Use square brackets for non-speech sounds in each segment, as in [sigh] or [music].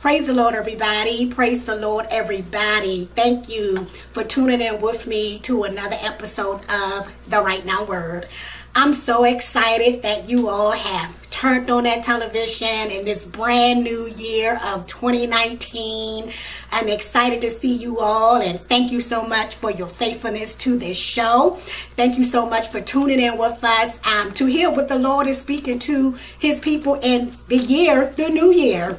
Praise the Lord, everybody. Praise the Lord, everybody. Thank you for tuning in with me to another episode of the Right Now Word. I'm so excited that you all have turned on that television in this brand new year of 2019. I'm excited to see you all and thank you so much for your faithfulness to this show. Thank you so much for tuning in with us um, to hear what the Lord is speaking to his people in the year, the new year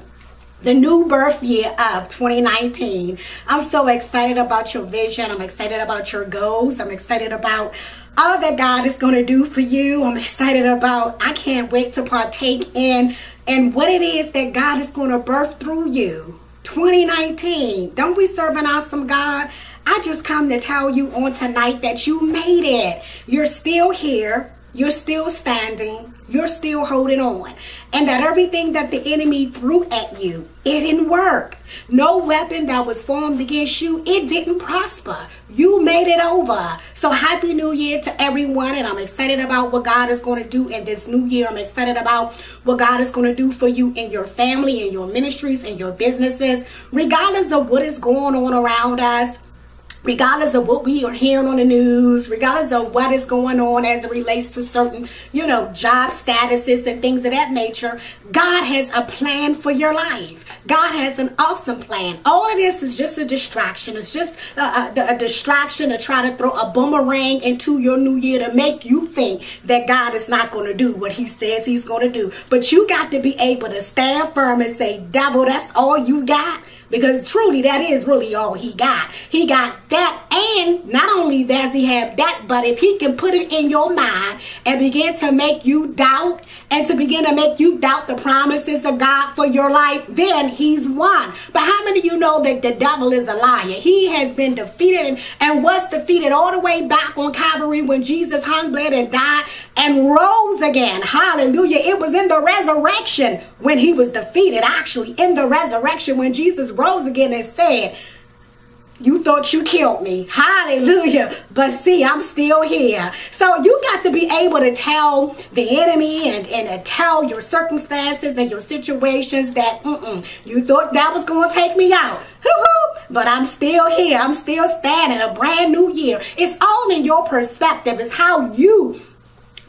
the new birth year of 2019. I'm so excited about your vision. I'm excited about your goals. I'm excited about all that God is going to do for you. I'm excited about, I can't wait to partake in and what it is that God is going to birth through you. 2019. Don't we serve an awesome God? I just come to tell you on tonight that you made it. You're still here. You're still standing you're still holding on. And that everything that the enemy threw at you, it didn't work. No weapon that was formed against you, it didn't prosper. You made it over. So happy new year to everyone. And I'm excited about what God is going to do in this new year. I'm excited about what God is going to do for you in your family, in your ministries, in your businesses, regardless of what is going on around us regardless of what we are hearing on the news, regardless of what is going on as it relates to certain, you know, job statuses and things of that nature, God has a plan for your life. God has an awesome plan. All of this is just a distraction. It's just a, a, a distraction to try to throw a boomerang into your new year to make you think that God is not going to do what he says he's going to do. But you got to be able to stand firm and say, devil, that's all you got because truly that is really all he got. He got that and not only does he have that, but if he can put it in your mind and begin to make you doubt and to begin to make you doubt the promises of God for your life, then he's won. But how many of you know that the devil is a liar? He has been defeated and, and was defeated all the way back on Calvary when Jesus hung, bled, and died and rose again. Hallelujah. It was in the resurrection when he was defeated. Actually, in the resurrection when Jesus rose again and said, you thought you killed me. Hallelujah. But see, I'm still here. So you got to be able to tell the enemy and, and tell your circumstances and your situations that mm-mm, you thought that was going to take me out. But I'm still here. I'm still standing. A brand new year. It's all in your perspective. It's how you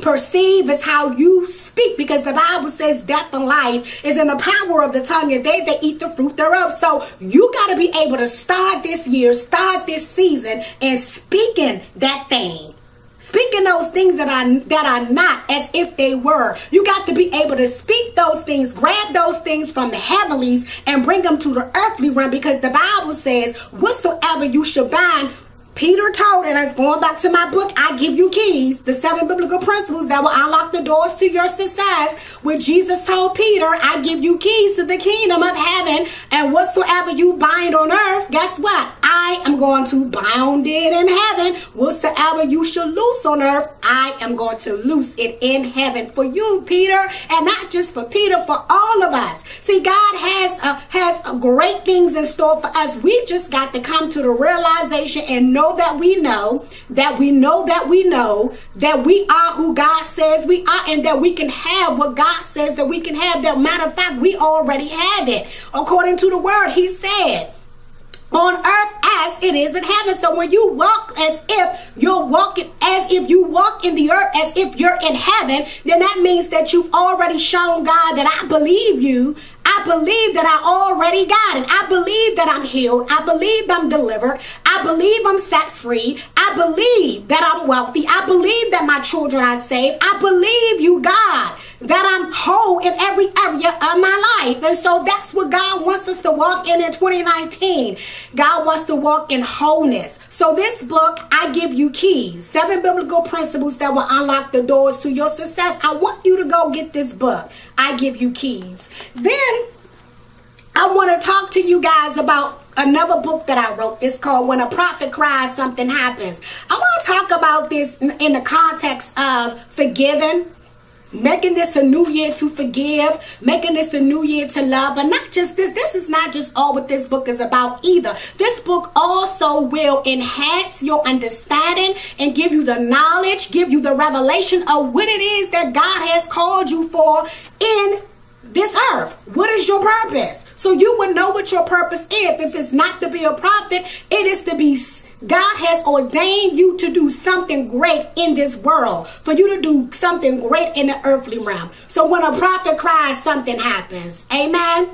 perceive is how you speak because the Bible says death and life is in the power of the tongue and they that eat the fruit thereof. So you got to be able to start this year, start this season and speaking that thing. Speaking those things that are that are not as if they were. You got to be able to speak those things, grab those things from the heavenlies and bring them to the earthly realm because the Bible says, whatsoever you shall bind Peter told, and it's going back to my book, I give you keys, the seven biblical principles that will unlock the doors to your success. Where Jesus told Peter, I give you keys to the kingdom of heaven, and whatsoever you bind on earth, guess what? I am going to bound it in heaven. Whatsoever you shall loose on earth, I am going to loose it in heaven for you, Peter, and not just for Peter, for all of us. See, God has uh, has great things in store for us. We just got to come to the realization and know that we know, that we know that we know, that we are who God says we are, and that we can have what God says that we can have. That matter of fact, we already have it. According to the word, He said, on earth as it is in heaven. So when you walk as if you're walking as if you walk in the earth as if you're in heaven, then that means that you've already shown God that I believe you. I believe that I already got it. I believe that I'm healed. I believe I'm delivered. I believe I'm set free. I believe that I'm wealthy. I believe that my children are saved. I believe you, God that I'm whole in every area of my life. And so that's what God wants us to walk in in 2019. God wants to walk in wholeness. So this book, I give you keys, seven biblical principles that will unlock the doors to your success. I want you to go get this book. I give you keys. Then I want to talk to you guys about another book that I wrote. It's called When a Prophet Cries, Something Happens. I want to talk about this in the context of forgiving, making this a new year to forgive, making this a new year to love. But not just this, this is not just all what this book is about either. This book also will enhance your understanding and give you the knowledge, give you the revelation of what it is that God has called you for in this earth. What is your purpose? So you would know what your purpose is. If it's not to be a prophet, it is to be God has ordained you to do something great in this world, for you to do something great in the earthly realm. So when a prophet cries, something happens. Amen.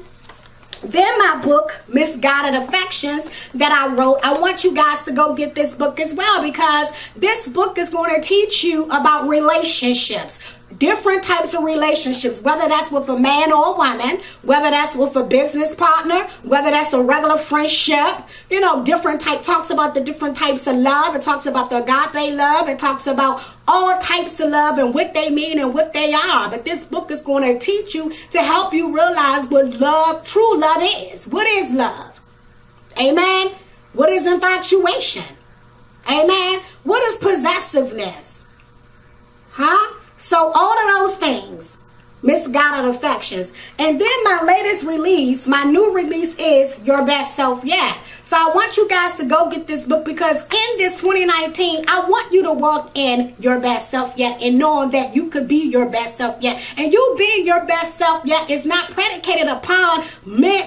Then my book, Misguided Affections, that I wrote, I want you guys to go get this book as well because this book is going to teach you about relationships different types of relationships, whether that's with a man or a woman, whether that's with a business partner, whether that's a regular friendship, you know, different type talks about the different types of love. It talks about the agape love. It talks about all types of love and what they mean and what they are. But this book is going to teach you to help you realize what love, true love is. What is love? Amen. What is infatuation? Amen. What is possessiveness? Huh? So all of those things, misguided affections. And then my latest release, my new release is Your Best Self Yet. So I want you guys to go get this book because in this 2019, I want you to walk in your best self yet and knowing that you could be your best self yet. And you being your best self yet is not predicated upon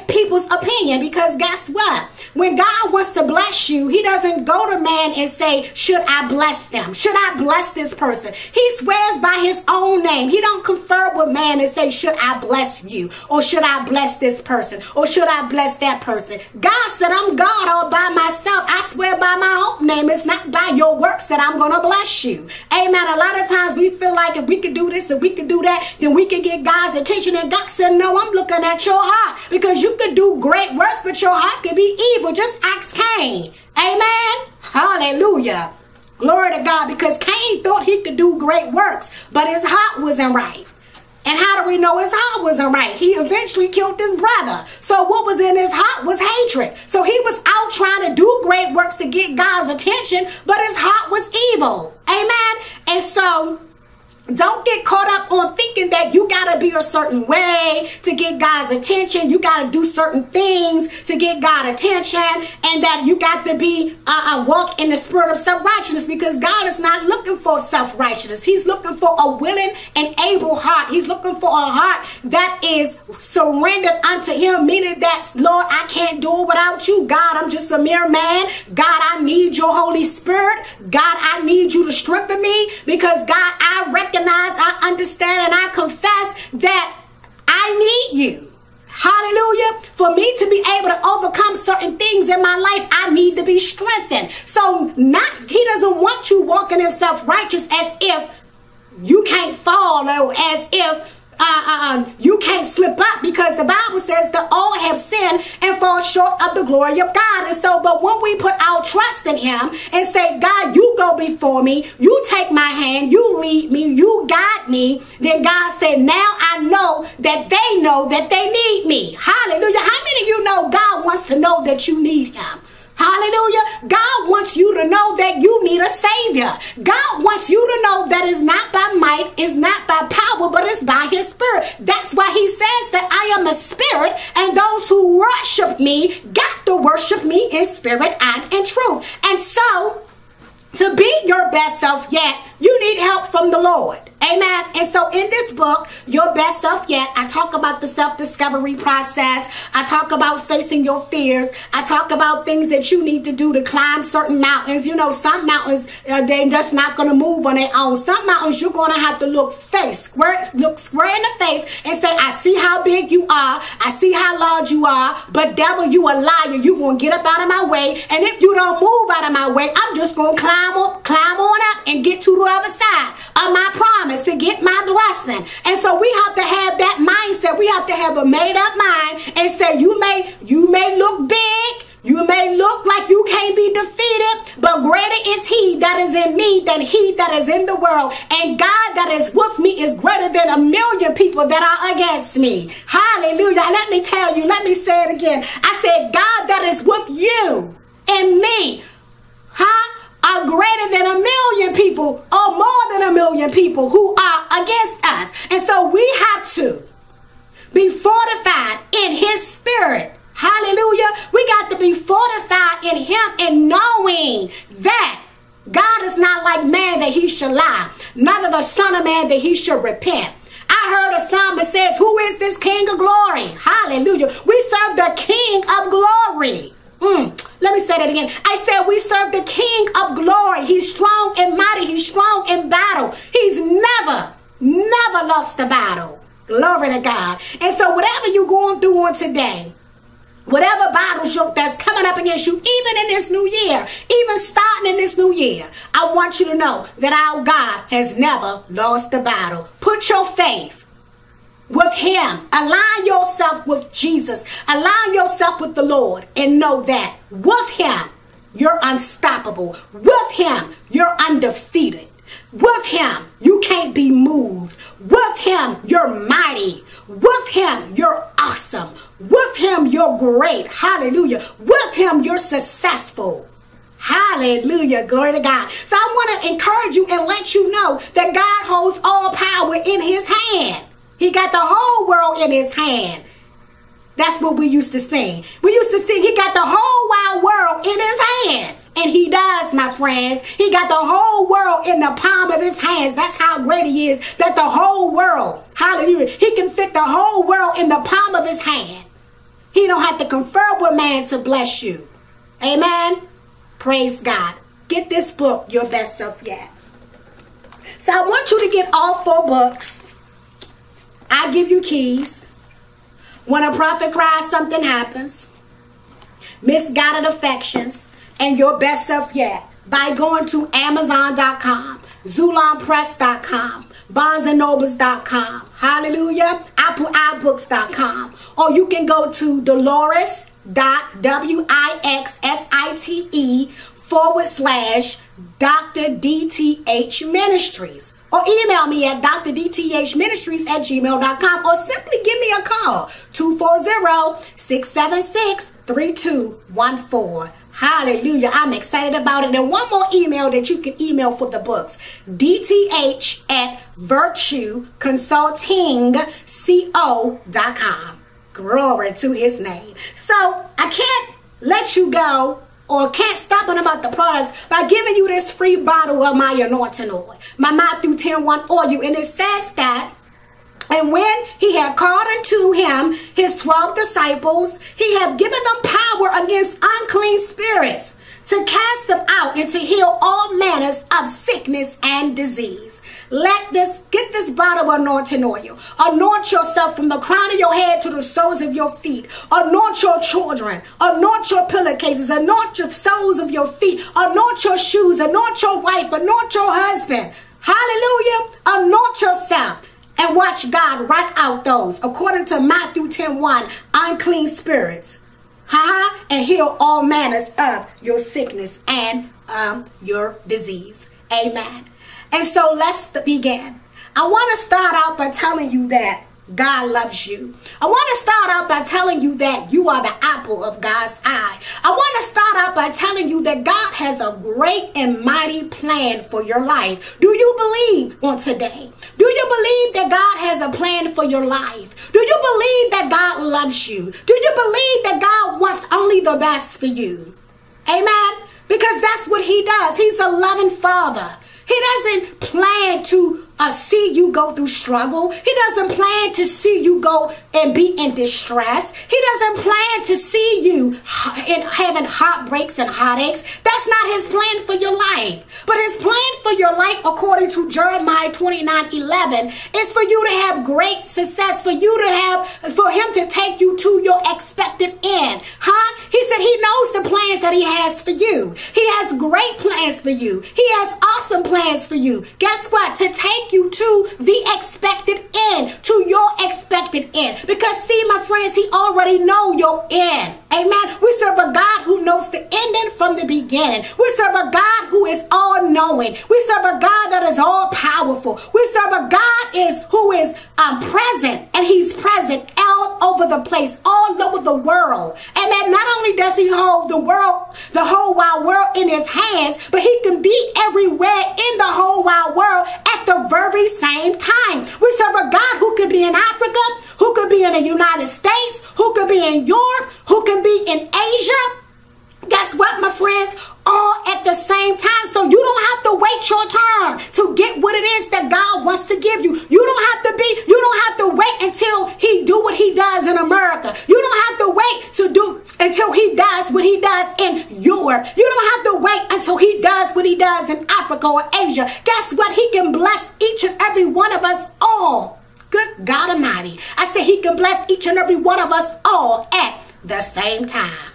people's opinion because guess what? When God wants to bless you, he doesn't go to man and say, should I bless them? Should I bless this person? He swears by his own name. He don't confer with man and say, should I bless you? Or should I bless this person? Or should I bless that person? God said, I'm God God all by myself. I swear by my own name. It's not by your works that I'm going to bless you. Amen. A lot of times we feel like if we could do this and we could do that, then we can get God's attention. And God said, no, I'm looking at your heart because you could do great works, but your heart could be evil. Just ask Cain. Amen. Hallelujah. Glory to God because Cain thought he could do great works, but his heart wasn't right. And how do we know his heart wasn't right? He eventually killed his brother. So what was in his heart was hatred. So he was out trying to do great works to get God's attention, but his heart was evil. Amen. And so don't get caught up on thinking that you got to be a certain way to get God's attention. You got to do certain things to get God attention and that you got to be uh, uh, walk in the spirit of self-righteousness because God is not looking for self-righteousness. He's looking for a willing and able heart. He's looking for a heart that is surrendered unto him, meaning that, Lord, I can't do it without you. God, I'm just a mere man. God, I need your Holy Spirit. God, I need you to strengthen me because God, I recognize recognize, I understand, and I confess that I need you. Hallelujah. For me to be able to overcome certain things in my life, I need to be strengthened. So not he doesn't want you walking in self-righteous as if you can't fall or as if uh, uh, um, you can't slip up because the Bible says that all have sinned and fall short of the glory of God. And so, but when we put our trust in Him and say, God, you go before me, you take my hand, you lead me, you guide me, then God said, now I know that they know that they need me. Hallelujah. How many of you know God wants to know that you need Him? Hallelujah. God wants you to know that you need a savior. God wants you to know that it's not by might, it's not by power, but it's by his spirit. That's why he says that I am a spirit and those who worship me got to worship me in spirit and in truth. And so to be your best self yet, you need help from the Lord. Amen. And so in this book, Your Best Self Yet, I talk about the self-discovery process. I talk about facing your fears. I talk about things that you need to do to climb certain mountains. You know, some mountains, uh, they're just not going to move on their own. Some mountains, you're going to have to look face, square, look square in the face and say, I see how big you are. I see how large you are. But devil, you a liar. You going to get up out of my way. And if you don't move out of my way, I'm just going to climb up, climb on up and get to the other side of my promise to get my blessing. And so we have to have that mindset. We have to have a made up mind and say, you may, you may look big. You may look like you can't be defeated, but greater is he that is in me than he that is in the world. And God that is with me is greater than a million people that are against me. Hallelujah. Let me tell you, let me say it again. I said, God that is with you and me, huh, are greater than a million people or more than a million people who are against us. And so we have to be fortified in his spirit. Hallelujah. We got to be fortified in him and knowing that God is not like man that he should lie, neither the son of man that he should repent. I heard a psalm that says, Who is this King of glory? Hallelujah. We serve the King of glory. Mm. Let me say that again. I said we serve the King of glory. He's strong and mighty. He's strong in battle. He's never, never lost the battle. Glory to God. And so whatever you're going through on today, whatever battles that's coming up against you, even in this new year, even starting in this new year, I want you to know that our God has never lost the battle. Put your faith with him. Align yourself with Jesus. Align yourself with the Lord and know that with him, you're unstoppable. With him, you're undefeated. With him, you can't be moved. With him, you're mighty. With him, you're awesome. With him, you're great. Hallelujah. With him, you're successful. Hallelujah. Glory to God. So I want to encourage you and let you know that God holds all power in his hand. He got the whole world in his hand. That's what we used to sing. We used to sing, He got the whole wide world in His hand. And He does, my friends. He got the whole world in the palm of His hands. That's how great He is. That the whole world, hallelujah, He can fit the whole world in the palm of His hand. He don't have to confer with man to bless you. Amen. Praise God. Get this book, Your Best Self Yet. So I want you to get all four books. I give you keys. When a prophet cries, something happens. Misguided affections and your best self yet by going to Amazon.com, XulonPress.com, BarnesandNobles.com, Hallelujah, AppleIBooks.com, or you can go to Delores.wixsite forward slash Dr. DTH Ministries or email me at drdthministries at gmail.com or simply give me a call 240-676-3214 hallelujah. I'm excited about it. And one more email that you can email for the books. Dth at virtueconsultingco.com glory to his name. So i can't let you go or can't stop on about the products by giving you this free bottle of my anointing oil, my Matthew 10 1 oil. And it says that and when he had called unto him his 12 disciples, he had given them power against unclean spirits to cast them out and to heal all manners of sickness and disease. Let this, get this bottle of anointing oil. Anoint yourself from the crown of your head to the soles of your feet. Anoint your children. Anoint your pillowcases. Anoint your soles of your feet. Anoint your shoes. Anoint your wife. Anoint your husband. Hallelujah. Anoint yourself and watch God write out those, according to Matthew 10 1, unclean spirits. huh? And heal all manners of your sickness and um, your disease. Amen. And so let's begin. I want to start out by telling you that God loves you. I want to start out by telling you that you are the apple of God's eye. I want to start out by telling you that God has a great and mighty plan for your life. Do you believe on today? Do you believe that God has a plan for your life? Do you believe that God loves you? Do you believe that God wants only the best for you? Amen? Because that's what he does. He's a loving father. He doesn't plan to uh, see you go through struggle. He doesn't plan to see you go and be in distress. He doesn't plan to see you in having heartbreaks and heartaches. That's not his plan for your life. But his plan for your life, according to Jeremiah 29 11, is for you to have great success, for you to have, for him to take you to your expected end. Huh? He said he knows the plans that he has for you. He has great plans for you. He has awesome plans for you. Guess what? To take you to the expected end, to your expected end. Because see, my friends, he already know your end. Amen. We serve a God who knows the ending from the beginning. We serve a God who is all knowing. We serve a God that is all powerful. We serve a God is who is um, present and he's present all over the place, all over the world. Amen. not only does he hold the world, the whole wide world in his hands, but he can be everywhere in the whole wide world at the very same time. We serve a God who could be in Africa, who could be in the United States, who could be in Europe, who can be in Asia. Guess what, my friends? All at the same time. So you don't have to wait your turn to get what it is that God wants to give you. You don't have to be, you don't have to wait until he do what he does in America. You don't have to wait to do until he does what he does in Europe. You don't have to wait until he does what he does in Africa or Asia. Guess what? He can bless each and every one of us all. Good God Almighty. I said he can bless each and every one of us all at the same time.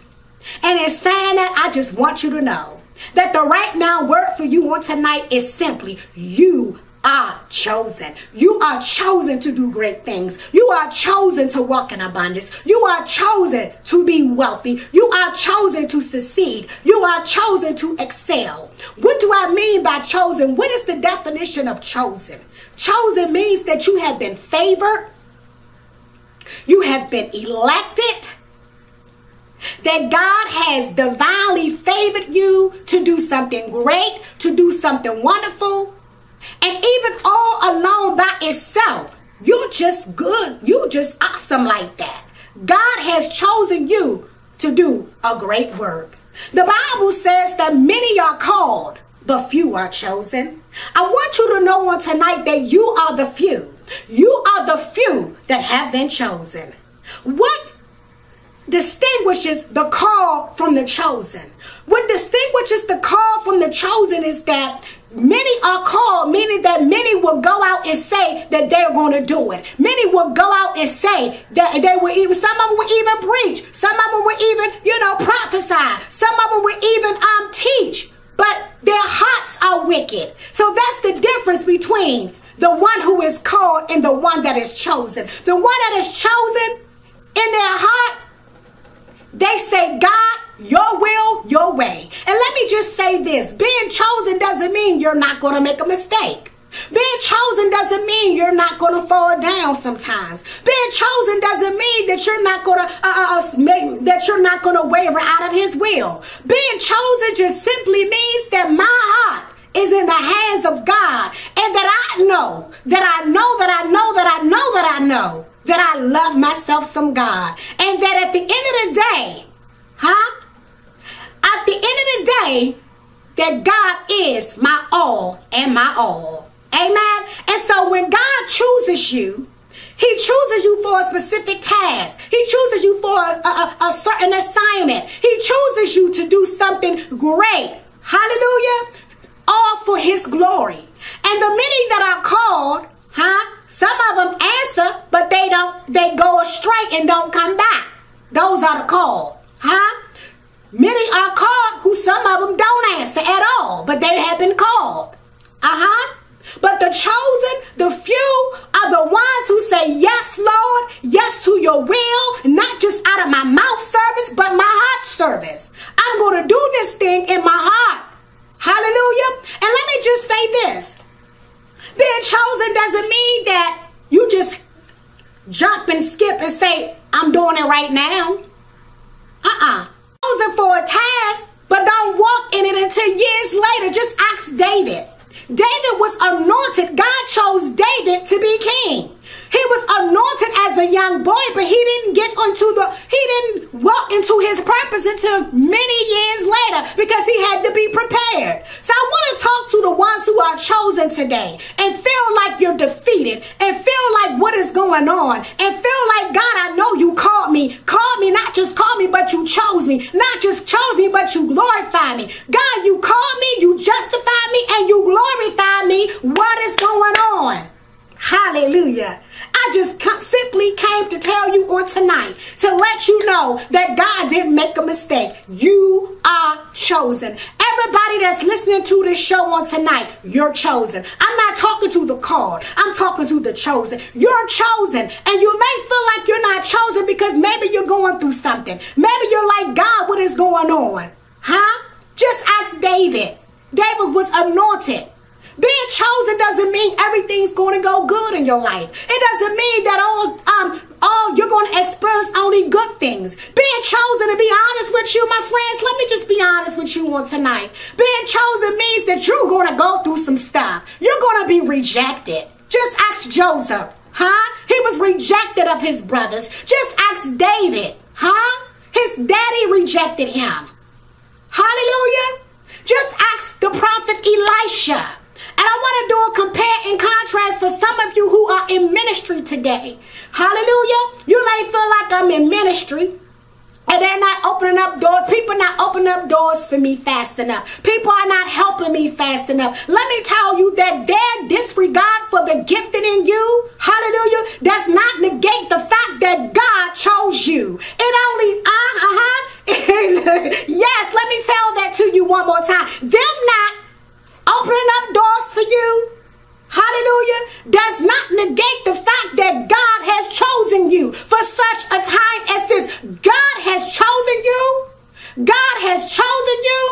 And in saying that, I just want you to know that the right now word for you on tonight is simply you are chosen. You are chosen to do great things. You are chosen to walk in abundance. You are chosen to be wealthy. You are chosen to succeed. You are chosen to excel. What do I mean by chosen? What is the definition of chosen? Chosen means that you have been favored, you have been elected, that God has divinely favored you to do something great, to do something wonderful, and even all alone by itself, you're just good. You're just awesome like that. God has chosen you to do a great work. The Bible says that many are called, but few are chosen. I want you to know on tonight that you are the few. You are the few that have been chosen. What distinguishes the call from the chosen? What distinguishes the call from the chosen is that Many are called, meaning that many will go out and say that they're going to do it. Many will go out and say that they will even, some of them will even preach. Some of them will even, you know, prophesy. Some of them will even um, teach. But their hearts are wicked. So that's the difference between the one who is called and the one that is chosen. The one that is chosen in their heart, they say, God, your will, your way. And let me just say this being chosen doesn't mean you're not going to make a mistake. Being chosen doesn't mean you're not going to fall down sometimes. Being chosen doesn't mean that you're not going to uh, uh, uh, make, that you're not going to waver out of His will. Being chosen just simply means that my heart is in the hands of God, and that I know, that I know, that I know, that I know, that I know that I love myself some God, and that at the end of the day, huh? At the end of the day, that God is my all and my all. Amen. And so when God chooses you, he chooses you for a specific task. He chooses you for a, a, a, certain assignment. He chooses you to do something great. Hallelujah. All for his glory. And the many that are called, huh? Some of them answer, but they don't, they go astray and don't come back. Those are the called. Huh? Many are called who some of them don't answer at all, but they have been called. Uh-huh. But the chosen, the few, are the ones who say, Yes, Lord, yes to your will, not just out of my mouth service, but my heart service. I'm going to do this thing in my heart. Hallelujah. And let me just say this being chosen doesn't mean that you just jump and skip and say, I'm doing it right now. Uh uh chosen for a task, but don't walk in it until years later. Just ask David. David was anointed. God chose David to be king. He was anointed as a young boy, but he didn't get into the, he didn't walk into his purpose until many years later because he had to be prepared. So I want to talk to the ones who are chosen today and feel like you're defeated and feel like what is going on and feel like, God, I know you called me. Called me, not just called me, but you chose me. Not just chose me, but you glorified me. God, you called me, you justified me, and you glorified me. What is going on? Hallelujah. I just simply came to tell you on tonight to let you know that God didn't make a mistake. You are chosen. Everybody that's listening to this show on tonight, you're chosen. I'm not talking to the called. I'm talking to the chosen. You're chosen. And you may feel like you're not chosen because maybe you're going through something. Maybe you're like, God, what is going on? Huh? Just ask David. David was anointed. Being chosen doesn't mean everything's going to go good in your life. It doesn't mean that all um all you're going to experience only good things. Being chosen to be honest with you, my friends, let me just be honest with you on tonight. Being chosen means that you're going to go through some stuff. You're going to be rejected. Just ask Joseph, huh? He was rejected of his brothers. Just ask David, huh? His daddy rejected him. Hallelujah. Just ask the prophet Elisha. And I want to do a compare and contrast for some of you who are in ministry today. Hallelujah. You may feel like I'm in ministry and they're not opening up doors. People not opening up doors for me fast enough. People are not helping me fast enough. Let me tell you that their disregard for the gifting in you, hallelujah, does not negate the fact that God chose you. It only, uh, uh-huh. [laughs] yes, let me tell that to you one more time. Them not opening up doors for you, hallelujah, does not negate the fact that God has chosen you for such a time as this. God has chosen you. God has chosen you.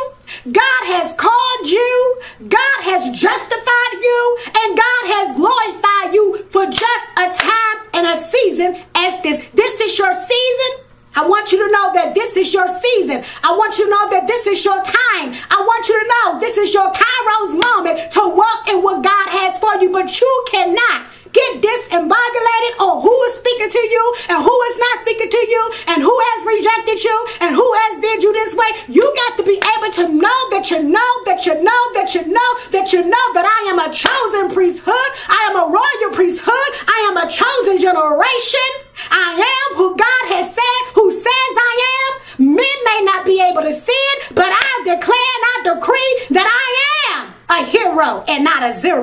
God has called you. God has justified you. And God has glorified you for just a time and a season as this. This is your season I want you to know that this is your season. I want you to know that this is your time. I want you to know this is your Kairos moment to walk in what God has for you. But you cannot get disembogulated on who is speaking to you and who is not speaking to you and who has rejected you and who has did you this way. You got to be able to know that you know that you know that you know that you know that I am a chosen priesthood. I am a royal priesthood. I am a chosen generation. I am who God has said, who says I am. Men may not be able to see it, but I declare and I decree that I am a hero and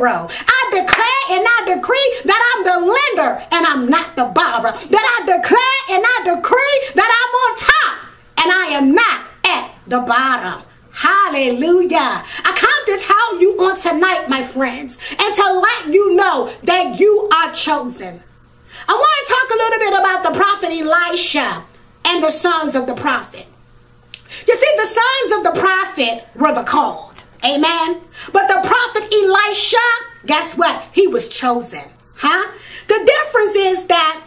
I declare and I decree that I'm the lender and I'm not the borrower. That I declare and I decree that I'm on top and I am not at the bottom. Hallelujah. I come to tell you on tonight, my friends, and to let you know that you are chosen. I want to talk a little bit about the prophet Elisha and the sons of the prophet. You see, the sons of the prophet were the called. Amen. But the prophet Elisha, guess what? He was chosen. Huh? The difference is that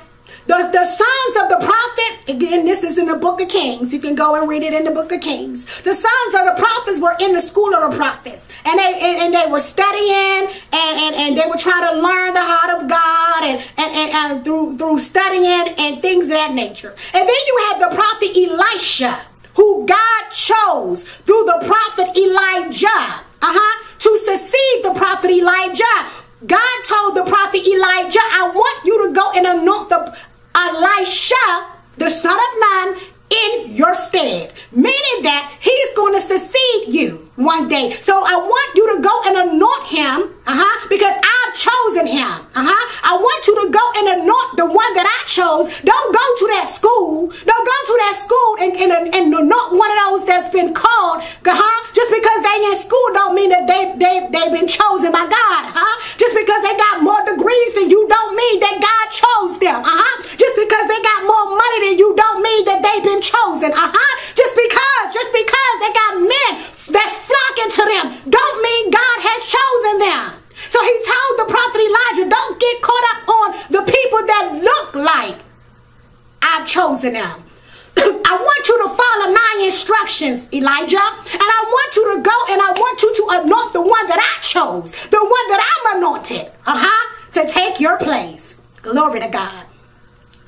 the, the sons of the prophet, again, this is in the book of Kings. You can go and read it in the book of Kings. The sons of the prophets were in the school of the prophets. And they and, and they were studying and, and, and they were trying to learn the heart of God and, and, and, and through through studying and things of that nature. And then you had the prophet Elisha, who God chose through the prophet Elijah, uh-huh, to succeed the prophet Elijah. God told the prophet Elijah, I want you to go and anoint the Elisha, the son of Nun, in your stead. Meaning that he's going to succeed you one day. So I want you to go and anoint him, uh-huh, because I've chosen him. Uh-huh. I want you to go and anoint the one that I chose. Don't go to that school. Don't go to that school and, and, and anoint one of those that's been called, uh-huh. Just because they in school don't mean that they, they, they've been chosen by God, huh? Just because they got more degrees than you don't mean that God chose them, uh-huh. Just because they got more money than you don't mean that they've been chosen, uh-huh. Just because, just because they got men that's flocking to them don't mean God has chosen them. So he told the prophet Elijah, don't get caught up on the people that look like I've chosen them. I want you to follow my instructions, Elijah. And I want you to go and I want you to anoint the one that I chose, the one that I'm anointed, uh-huh, to take your place. Glory to God.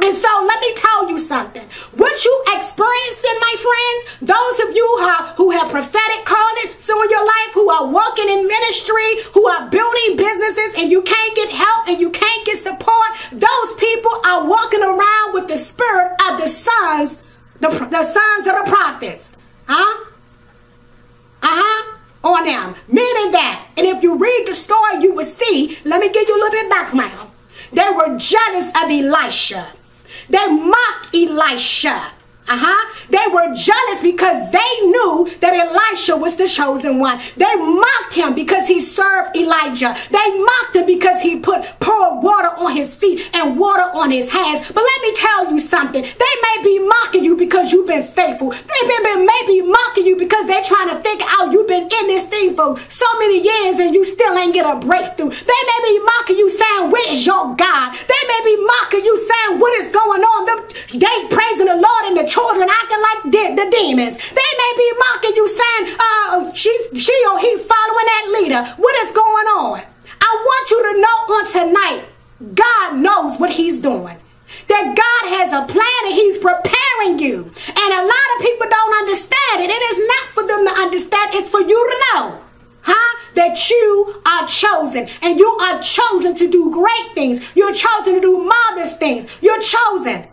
And so let me tell you something. What you experiencing, my friends, those of you who, are, who have prophetic callings in your life, who are working in ministry, who are building businesses and you can't get help and you can't get support, those people are walking around with the spirit of the sons, the, the sons of the prophets. Huh? Uh-huh. Meaning that, and if you read the story, you will see, let me give you a little bit background. They were jealous of Elisha. They mocked Elisha. Uh-huh. They were jealous because they knew that Elisha was the chosen one. They mocked him because he served Elijah. They mocked him because he put poured water on his feet and water on his hands. But let me tell you something. They may be mocking you because you've been faithful. They may be mocking you because they're trying to figure out you've been in this thing for so many years and you still ain't get a breakthrough. They may be mocking you saying, where's your God? They may be mocking you saying, what is going on? Them, they praising the Lord and the children acting like the, the demons. They may be mocking you saying, uh, she, she or he following that leader. What is going on? I want you to know on tonight, God knows what he's doing that God has a plan and He's preparing you. And a lot of people don't understand it. It is not for them to understand, it's for you to know. Huh? That you are chosen and you are chosen to do great things. You're chosen to do marvelous things. You're chosen.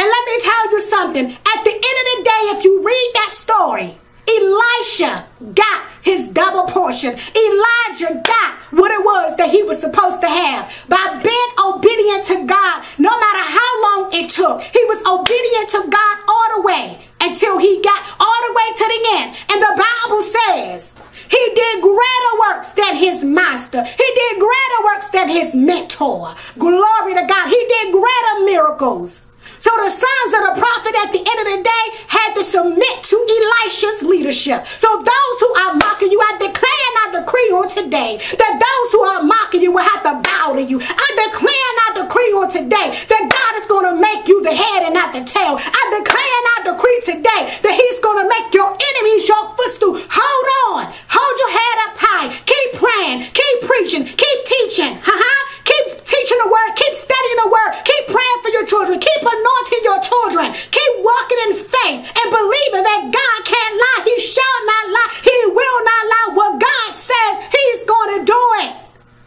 And let me tell you something. At the end of the day, if you read that story, Elisha got his double portion. Elijah got what it was that he was supposed to have by being obedient to God, no matter how long it took. He was obedient to God all the way until he got all the way to the end. And the Bible says he did greater works than his master. He did greater works than his mentor. Glory to God. He did greater miracles. So the sons of the prophet at the end of the day had to submit to Elisha's leadership. So those who are mocking you, I declare and I decree on today that those who are mocking you will have to bow to you. I decree on today that God is going to make you the head and not the tail. I declare and I decree today that he's going to make your enemies your footstool. Hold on. Hold your head up high. Keep praying. Keep preaching. Keep teaching. Uh-huh. Keep teaching the word. Keep studying the word. Keep praying for your children. Keep anointing your children. Keep walking in faith and believing that God can't lie. He shall not lie. He will not lie. What God says, He's going to do it.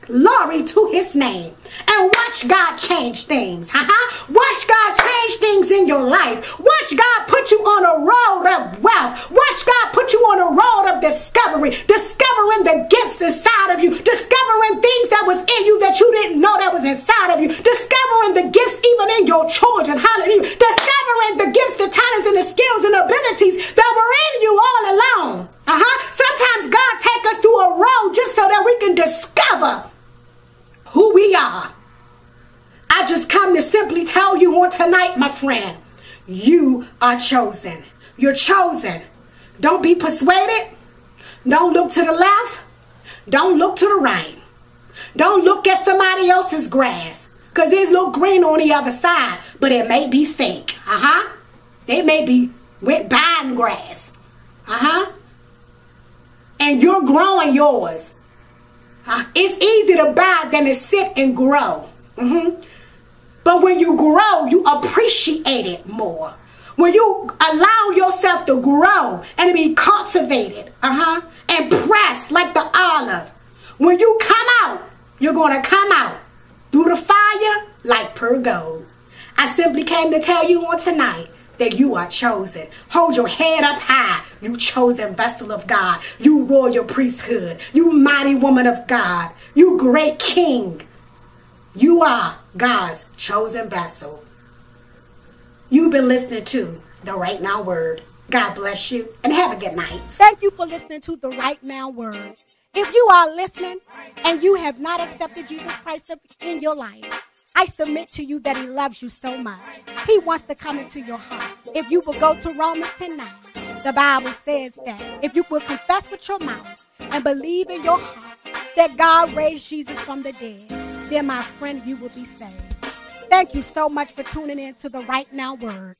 Glory to His name and watch God change things. watch God change things in your life. Watch God put you on a road of wealth. Watch God put you on a road of discovery, discovering the gifts inside of you, discovering things that was in you that you didn't know that was inside of you, discovering the gifts even in your children. Hallelujah. Discovering the gifts, the talents, and the skills and abilities that were in you all along. Uh-huh. Sometimes God take us through a road just so that we can discover who we are. I just come to simply tell you on tonight, my friend, you are chosen. You're chosen. Don't be persuaded. Don't look to the left. Don't look to the right. Don't look at somebody else's grass. Because it's look green on the other side, but it may be fake. Uh-huh. It may be wet buying grass. Uh-huh. And you're growing yours. It's easy to buy than to sit and grow. Mm-hmm. But when you grow, you appreciate it more. When you allow yourself to grow and to be cultivated, uh-huh, and pressed like the olive, when you come out, you're going to come out through the fire like pure gold. I simply came to tell you on tonight that you are chosen. Hold your head up high, you chosen vessel of God, you royal priesthood, you mighty woman of God, you great king. You are God's chosen vessel. You've been listening to the Right Now Word. God bless you and have a good night. Thank you for listening to the Right Now Word. If you are listening and you have not accepted Jesus Christ in your life, I submit to you that he loves you so much. He wants to come into your heart. If you will go to Romans 10 9, the Bible says that if you will confess with your mouth and believe in your heart that God raised Jesus from the dead, then my friend, you will be saved. Thank you so much for tuning in to the Right Now Word.